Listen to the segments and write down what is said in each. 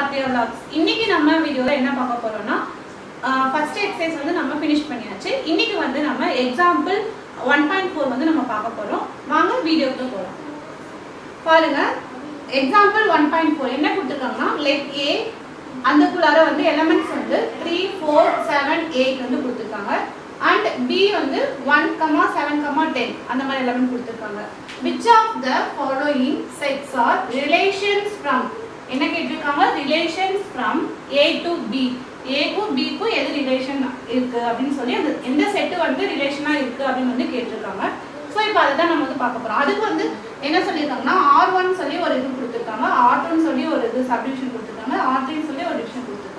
கார்த்தியா vlogs? இன்னைக்கு நம்ம வீடியோவில் என்ன பார்க்க போகிறோம்னா ஃபர்ஸ்ட் எக்ஸசைஸ் வந்து நம்ம ஃபினிஷ் பண்ணியாச்சு. இன்னைக்கு வந்து நம்ம எக்ஸாம்பிள் ஒன் பாயிண்ட் ஃபோர் வந்து நம்ம பார்க்க போகிறோம் வாங்க வீடியோக்கு போகிறோம் பாருங்க. எக்ஸாம்பிள் ஒன் பாயிண்ட் ஃபோர் என்ன கொடுத்துருக்காங்கன்னா லெட் ஏ அந்தக்குள்ளார வந்து எலமெண்ட்ஸ் வந்து த்ரீ ஃபோர் செவன் எயிட் வந்து கொடுத்துருக்காங்க. அண்ட் பி வந்து one comma seven comma ten அந்த மாதிரி எலமெண்ட் கொடுத்துருக்காங்க. Which of the following sets are relations from என்ன கேட்டிருக்காங்க? Relations from A to B ஏக்கும் பிக்கும் எது ரிலேஷன் இருக்கு அப்படின்னு சொல்லி அந்த எந்த செட்டு வந்து ரிலேஷனா இருக்கு அப்படின்னு வந்து கேட்டிருக்காங்க. ஸோ இப்போ அதை தான் நம்ம வந்து பார்க்க போறோம். அதுக்கு வந்து என்ன சொல்லியிருக்காங்கன்னா ஆர் ஒன் சொல்லி ஒரு இது கொடுத்துருக்காங்க. ஆர் டூன்னு சொல்லி ஒரு இது சப்டிவிஷன் கொடுத்துருக்காங்க. ஆர் த்ரீன்னு சொல்லி ஒரு டிவிஷன் கொடுத்துருக்காங்க.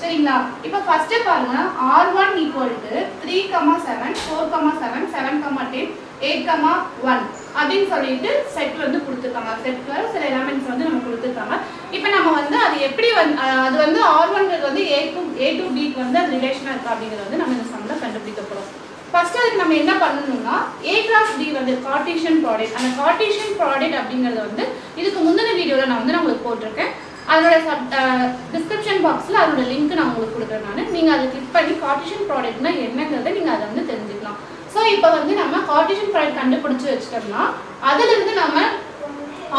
சரிங்களா? இப்போ ஃபர்ஸ்ட் பாருங்க. R one equal to three comma seven four comma seven seven comma ten eight comma one அப்படின்னு சொல்லிட்டு செட் வந்து கொடுத்துருக்காங்க. செட்ல சில எலமெண்ட்ஸ் வந்து நம்ம கொடுத்துருக்காங்க. இப்போ நம்ம வந்து அது எப்படி வந்து அது வந்து ஆர் ஒன்றது வந்து ஏ டு ஏ டு பிக்கு வந்து அது ரிலேஷனாக இருக்கா அப்படிங்கிறது வந்து நம்ம இந்த சம்மில் கண்டுபிடிக்க போகிறோம் ஃபர்ஸ்ட் அதுக்கு நம்ம என்ன பண்ணணும்னா ஏ கிளாஸ் டி வந்து கார்டீஷியன் ப்ராடக்ட் அந்த கார்டீஷியன் ப்ராடக்ட் அப்படிங்கிறது வந்து இதுக்கு முந்தின வீடியோவில் நான் வந்து நான் உங்களுக்கு போட்டிருக்கேன். அதோட சப் டிஸ்கிரிப்ஷன் பாக்ஸில் அதோட லிங்க் நான் உங்களுக்கு கொடுக்குறேன் நான். நீங்கள் அதை கிளிக் பண்ணி கார்டிஷன் ப்ராடக்ட்னா என்னங்கிறத நீங்கள் அதை வந்து தெரிஞ்சுக்கலாம். ஸோ இப்போ வந்து நம்ம கார்டிஷன் ப்ராடக்ட் கண்டுபிடிச்சி வச்சிட்டோம்னா அதுலேருந்து நம்ம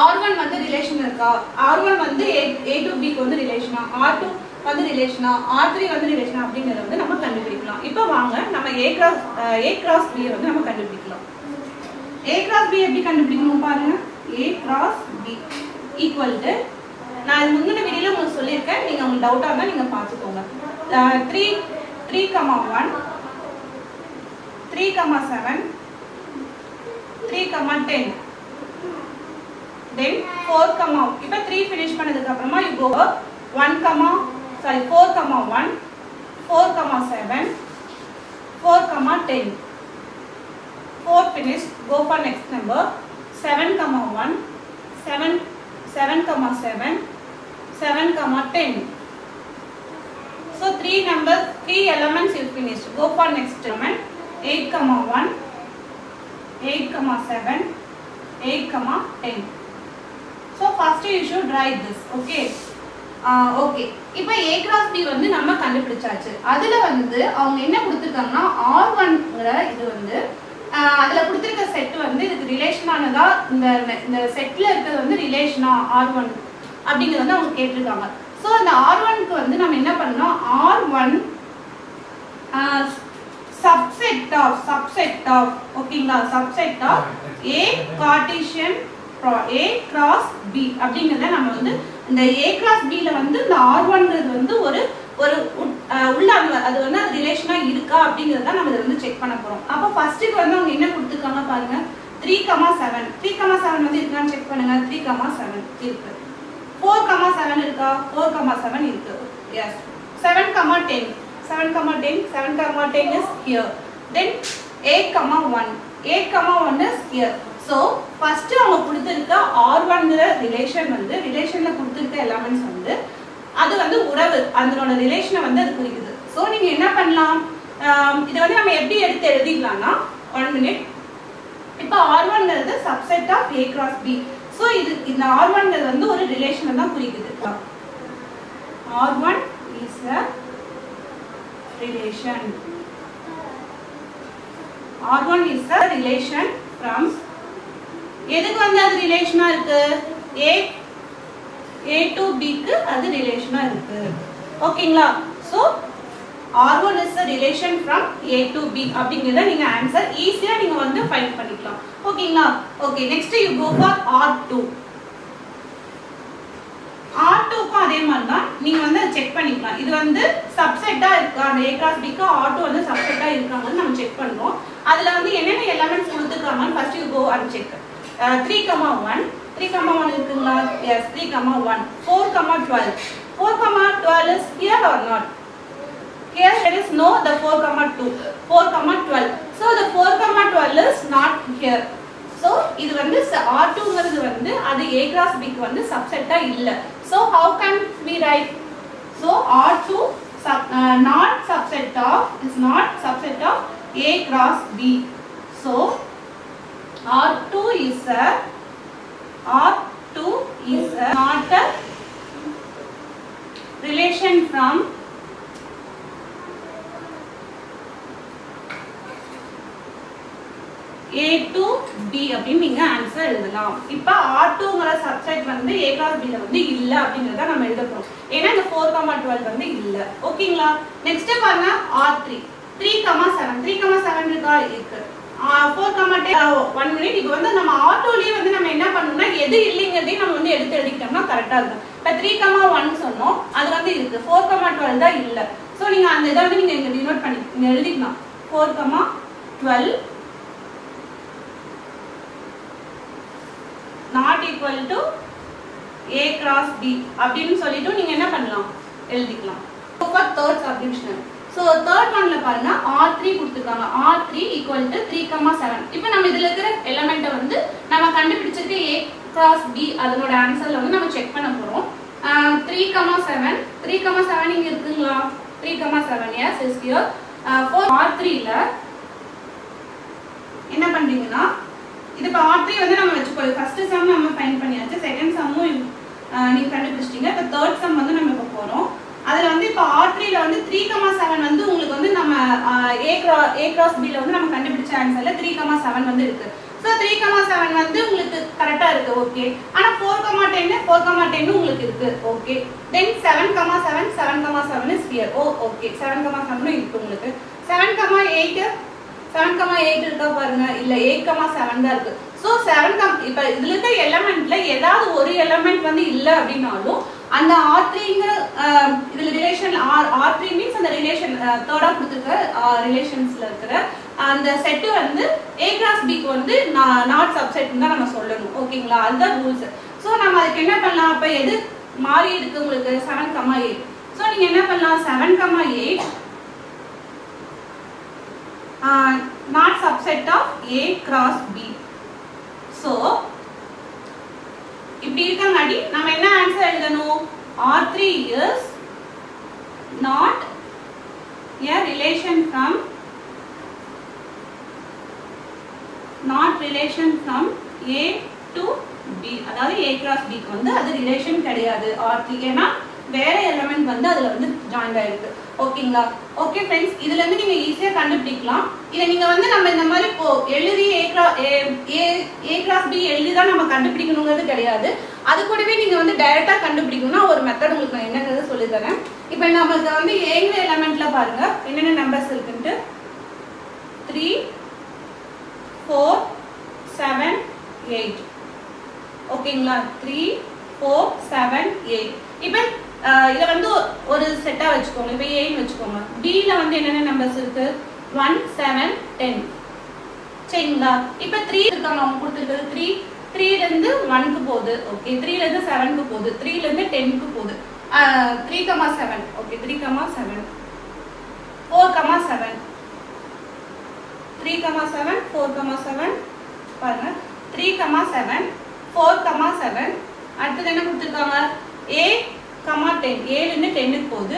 ஆர் ஒன் வந்து ரிலேஷன் இருக்கா? ஆர் ஒன் வந்து ஏ ஏ டு பிக்கு வந்து ரிலேஷனா ஆர் டூ வந்து ரிலேஷனா ஆர் த்ரீ வந்து ரிலேஷனா அப்படிங்கிறத வந்து நம்ம கண்டுபிடிக்கலாம். இப்போ வாங்க நம்ம ஏ கிராஸ் ஏ கிராஸ் பியை வந்து நம்ம கண்டுபிடிக்கலாம். ஏ கிராஸ் பி எப்படி கண்டுபிடிக்கணும் பாருங்க. A cross B equal to நான் இது முந்தின வீடியோல உங்களுக்கு சொல்லியிருக்கேன். நீங்க உங்களுக்கு டவுட்டா இருந்தா நீங்க பார்த்துக்கோங்க. Three three comma one three comma seven three comma ten then four comma இப்போ த்ரீ ஃபினிஷ் பண்ணதுக்கு அப்புறமா you go one comma sorry four comma one four comma seven four comma ten four finish go for next number seven comma one seven seven comma seven seven comma ten So three numbers, three elements you finished. Go for next element. 8 comma 1, 8 comma 7, 8 comma 10. So first you should write this. Okay. Okay இப்போ A cross B வந்து நம்ம கண்டுபிடிச்சாச்சு அதுல வந்து அவங்க என்ன கொடுத்துருக்காங்கன்னா R ஒன்ங்கிற இது வந்து அதில் அதுல கொடுத்துருக்க செட் வந்து இதுக்கு ரிலேஷனானதா இந்த இந்த செட்ல இருக்கிறது வந்து ரிலேஷனா ஆர் ஒன் அப்படிங்கிறது வந்து அவங்க கேட்டிருக்காங்க. ஸோ அந்த ஆர் ஒன்க்கு வந்து நம்ம என்ன பண்ணோம் R one subset of subset of ஓகேங்களா subset of A Cartesian A cross B அப்படிங்கிறத நம்ம வந்து இந்த ஏ கிராஸ் பில வந்து இந்த ஆர் ஒன்ங்கிறது வந்து ஒரு ஒரு உட்- உள்ள அது வந்து அது ரிலேஷனா இருக்கா அப்படிங்கறத நம்ம இதை வந்து செக் பண்ண போறோம். அப்போ ஃபர்ஸ்ட்டுக்கு வந்து அவங்க என்ன கொடுத்துருக்காங்க பாருங்க? Three comma seven three comma seven வந்து இருக்கான்னு செக் பண்ணுங்க? த்ரீ கமா செவன் இருக்கு. ஃபோர் கமா செவன் இருக்கா? ஃபோர் கமா செவன் இருக்கு. Yes seven comma ten seven comma ten seven comma ten is here then eight comma one eight comma one is here so first அவங்க கொடுத்துருக்க R ஒன்ங்கிற relation வந்து ரிலேஷனில் கொடுத்துருக்க எல்லாமே வந்து அது வந்து உறவு. அதனோட ரிலேஷனை வந்து அது குறிக்குது. ஸோ நீங்கள் என்ன பண்ணலாம்? இதை வந்து நம்ம எப்படி எடுத்து எழுதிக்கலாம்னா ஒன் மினிட் இப்போ R ஒன்ங்கிறது subset of A cross B so இது இந்த ஆர் ஒன்கள் வந்து ஒரு ரிலேஷனை தான் குறிக்குது. R one is a relation. R1 is the relation from எதுக்கு வந்து அது ரிலேஷனா இருக்கு? A A to B க்கு அது ரிலேஷனா இருக்கு. ஓகேங்களா so R1 is the relation from A to B. அப்படிங்கிறத நீங்க ஆன்சர் ஈஸியா நீங்க வந்து ஃபைண்ட் பண்ணிக்கலாம். ஓகேங்களா okay next you go for R2 R2க்கும் அதே மாதிரி தான் நீங்க வந்து செக் பண்ணிக்கலாம். இது வந்து சப்செட்டா இருக்கு. அந்த A கிராஸ் Bக்கு R2 வந்து சப்செட்டா இருக்காங்கன்னு நம்ம செக் பண்றோம். அதுல வந்து என்னென்ன எலிமெண்ட்ஸ் கொடுத்துருக்காங்கன்னு first you go and check 3,1 3,1 இருக்குங்களா? Yes 3,1 4,12 4,12 is here or not? here there is no the 4 comma 2 4 comma 12 so the 4 comma 12 is not here so இது வந்து R2ங்கிறது வந்து அது A cross B க்கு வந்து சப்செட்டா இல்ல so how can we write so R2 sub, uh, not subset of is not subset of A cross B so R2 is a R2 is a not a relation from A to B அப்படின்னு நீங்க answer எழுதலாம். இப்போ R டூங்கிற subset வந்து A class பில வந்து இல்ல அப்படிங்கறத நம்ம எழுத போறோம். ஏன்னா இந்த ஃபோர் கமா டுவெல் வந்து இல்ல. ஓகேங்களா நெக்ஸ்ட் பாருங்க R three three comma seven three comma seven இருக்கா? இருக்கு. ஃபோர் கமா ஒன் மினிட் இப்போ வந்து நம்ம ஆட்டோலயே வந்து நம்ம என்ன பண்ணணும்னா எது இல்லைங்கிறதையும் நம்ம வந்து எடுத்து எழுதிக்கிட்டோம்னா கரெக்டா இருக்கும். இப்போ த்ரீ கமா ஒன் சொன்னோம். அது வந்து இருக்கு. ஃபோர் கமா டுவெல் தான் இல்லை. ஸோ நீங்க அந்த இதை வந்து நீங்க இங்க டினோட் பண்ணி எழுதிக்கலாம். Four comma twelve not equal to A cross B அப்படின்னு சொல்லிட்டு நீங்கள் என்ன பண்ணலாம்? எழுதிக்கலாம். For third subdivisional so third ஒன்ல பாருங்க ஆர் த்ரீ கொடுத்துருக்காங்க. R three equal to three comma seven இப்போ நம்ம இதில் இருக்கிற எலமெண்ட்டை வந்து நம்ம கண்டுபிடிச்சிருக்க ஏ கிராஸ் பி அதனோட ஆன்சரில் வந்து நம்ம செக் பண்ண போகிறோம் three comma seven three comma seven இங்க இருக்குங்களா? Three comma seven yes is here four R த்ரீல என்ன பண்றீங்கன்னா இது இப்போ ஆர் த்ரீ வந்து நம்ம வச்சுக்கோ ஃபர்ஸ்ட் சம் நம்ம ஃபைன் பண்ணியாச்சு. செகண்ட் சம்மும் நீங்கள் கண்டுபிடிச்சிட்டீங்க. இப்போ தேர்ட் சம் வந்து நம்ம இப்போ போகிறோம் அதில் வந்து இப்போ ஆர் த்ரீல வந்து த்ரீ கமா செவன் வந்து உங்களுக்கு வந்து நம்ம ஏ க்ரா ஏ கிராஸ் பியில் வந்து நம்ம கண்டுபிடிச்ச ஆன்சரில் த்ரீ கமா செவன் வந்து இருக்குது ஸோ த்ரீ கமா செவன் வந்து உங்களுக்கு கரெக்டாக இருக்கு. ஓகே ஆனால் four comma ten four comma ten உங்களுக்கு இருக்கு. Okay then seven comma seven seven comma seven is here oh okay seven comma செவனும் இருக்கு உங்களுக்கு. Seven comma eight seven comma eight இருக்கா பாருங்க. இல்ல எயிட் கமா செவன் தான் இருக்கு. ஸோ செவன் கம் இப்போ இதுல இருக்க எலமெண்ட்ல ஏதாவது ஒரு எலமெண்ட் வந்து இல்லை அப்படின்னாலும் அந்த ஆர் த்ரீங்கிற இதுல relation R R three means அந்த ரிலேஷன் தேர்டா கொடுத்துருக்க ரிலேஷன்ஸ்ல இருக்கிற அந்த செட்டு வந்து ஏ கிளாஸ் பிக்கு வந்து நாட் சப்செட்னு தான் நம்ம சொல்லணும். ஓகேங்களா அதுதான் ரூல்ஸ் ஸோ நம்ம அதுக்கு என்ன பண்ணலாம்? அப்போ எது மாறி இருக்கு உங்களுக்கு? செவன் கமா எயிட் ஸோ நீங்கள் என்ன பண்ணலாம்? Seven comma eight not subset of A cross B. So, இப்படி இருக்கங்காட்டி நம்ம என்ன ஆன்சர் எழுதணும்? R3 is not a relation from not relation from A to B. அதாவது A cross B க்கு வந்து அது relation கிடையாது. ஆர் த்ரீ ஏன்னா வேற எலமெண்ட் வந்து அதுல வந்து ஜாயின் ஆயிருக்கு. ஓகேங்களா ஓகே ஃப்ரெண்ட்ஸ் இதுல இருந்து நீங்க ஈஸியா கண்டுபிடிக்கலாம். இதை நீங்க வந்து நம்ம இந்த மாதிரி இப்போ எழுதி ஏ கிரா ஏ ஏ கிளாஸ் பி எழுதி தான் நம்ம கண்டுபிடிக்கணுங்கிறது கிடையாது. அது கூடவே நீங்க வந்து டைரக்டா கண்டுபிடிக்கணும்னா ஒரு மெத்தட் உங்களுக்கு நான் என்னங்கிறது சொல்லி தரேன். இப்போ நம்மளுக்கு வந்து ஏங்கிற எலமெண்ட்ல பாருங்க. என்னென்ன நம்பர்ஸ் இருக்குன்ட்டு? த்ரீ ஃபோர் செவன் எயிட் ஓகேங்களா த்ரீ ஃபோர் செவன் எயிட் இப்போ இதை வந்து ஒரு செட்டாக வச்சுக்கோங்க. இப்போ ஏன்னு வச்சுக்கோங்க. பியில் வந்து என்னென்ன நம்பர்ஸ் இருக்கு? ஒன் செவன் டென் சரிங்களா? இப்போ த்ரீ இருக்காங்க. அவங்க கொடுத்துருக்கிறது த்ரீ த்ரீலேருந்து ஒன்க்கு போகுது. ஓகே த்ரீலேருந்து செவனுக்கு போகுது. த்ரீலேருந்து டென்க்கு போகுது. Three comma seven okay three comma seven four comma seven three comma seven four comma seven பாருங்க. Three comma seven four comma seven அடுத்தது என்ன கொடுத்துருக்காங்க? ஏ கமா டென் ஏழுன்னு டென்னுக்கு போகுது.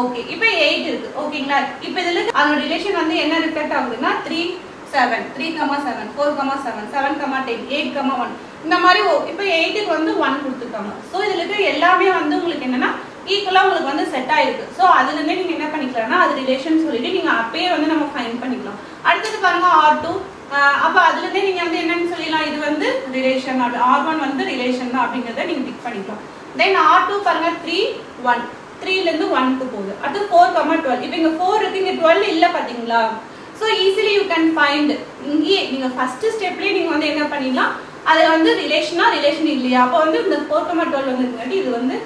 ஓகே இப்போ எயிட் இருக்கு. ஓகேங்களா இப்போ இதில் அதோட ரிலேஷன் வந்து என்ன ரிஃப்ளெக்ட் ஆகுதுன்னா three seven three comma seven four comma seven seven comma ten eight comma one இந்த மாதிரி இப்போ எயிட்டுக்கு வந்து ஒன் கொடுத்துருக்காங்க. ஸோ இதுல இருக்க எல்லாமே வந்து உங்களுக்கு என்னன்னா ஈக்குவலாக உங்களுக்கு வந்து செட் ஆயிருக்கு. ஸோ அதுல நீங்கள் நீங்க என்ன பண்ணிக்கலாம்னா அது ரிலேஷன் சொல்லிட்டு நீங்க அப்பயே வந்து நம்ம ஃபைன் பண்ணிக்கலாம். அடுத்தது பாருங்க ஆர் டூ அப்ப அதுல இருந்தே நீங்க வந்து என்னன்னு சொல்லிடலாம். இது வந்து ரிலேஷன் ஆர் ஒன் வந்து ரிலேஷன் தான் அப்படிங்கறத நீங்க பிக் பண்ணிக்கலாம். தென் ஆர் டூ பாருங்க த்ரீ ஒன் த்ரீல இருந்து ஒன்க்கு போகுது. அடுத்து ஃபோர் கம்மா டுவெல் இப்போ இங்க ஃபோர் இருக்கு. இங்க டுவெல் இல்ல பாத்தீங்களா? So easily you can find இங்கேயே நீங்க ஃபர்ஸ்ட் ஸ்டெப்லயே நீங்க வந்து என்ன பண்ணிடலாம்? அது வந்து ரிலேஷனா ரிலேஷன் இல்லையா? அப்போ வந்து இந்த ஃபோர் கம்மா டுவெல் வந்து இது வந்து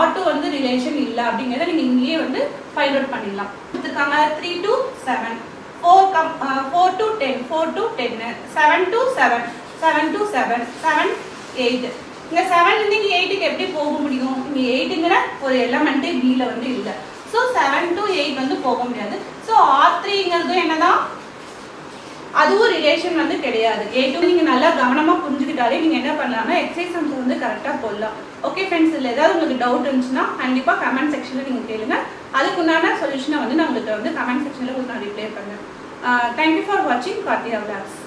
ஆட்டோ வந்து ரிலேஷன் இல்லை அப்படிங்கிறத நீங்க இங்கேயே வந்து ஃபைண்ட் அவுட் பண்ணிடலாம். கொடுத்துருக்காங்க three to seven four comma four to ten four to ten seven to seven seven to seven seven eight இந்த செவன்ல இருந்து இங்க எயிட்டுக்கு எப்படி போக முடியும்? இங்க எயிட்டுங்கிற ஒரு எலமெண்ட்டு பில வந்து இல்லை. ஸோ செவன் டு எயிட் வந்து போக முடியாது. ஸோ ஆர் த்ரீங்கிறது என்னதான்? அதுவும் ரிலேஷன் வந்து கிடையாது. எயிட்டும் நீங்கள் நல்லா கவனமாக புரிஞ்சுக்கிட்டாலே நீங்கள் என்ன பண்ணலாம்னா எக்ஸசைஸ் வந்து கரெக்டாக போடலாம். ஓகே ஃப்ரெண்ட்ஸ் இல்லை ஏதாவது உங்களுக்கு டவுட் இருந்துச்சுன்னா கண்டிப்பாக கமெண்ட் செக்ஷனில் நீங்கள் கேளுங்கள் அதுக்குண்டான சொல்யூஷனை வந்து நான் உங்களுக்கு வந்து கமெண்ட் செக்ஷனில் உங்களுக்கு நான் ரிப்ளை பண்ணேன் தேங்க்யூ ஃபார் வாட்சிங் கார்த்தியா விளாக்ஸ்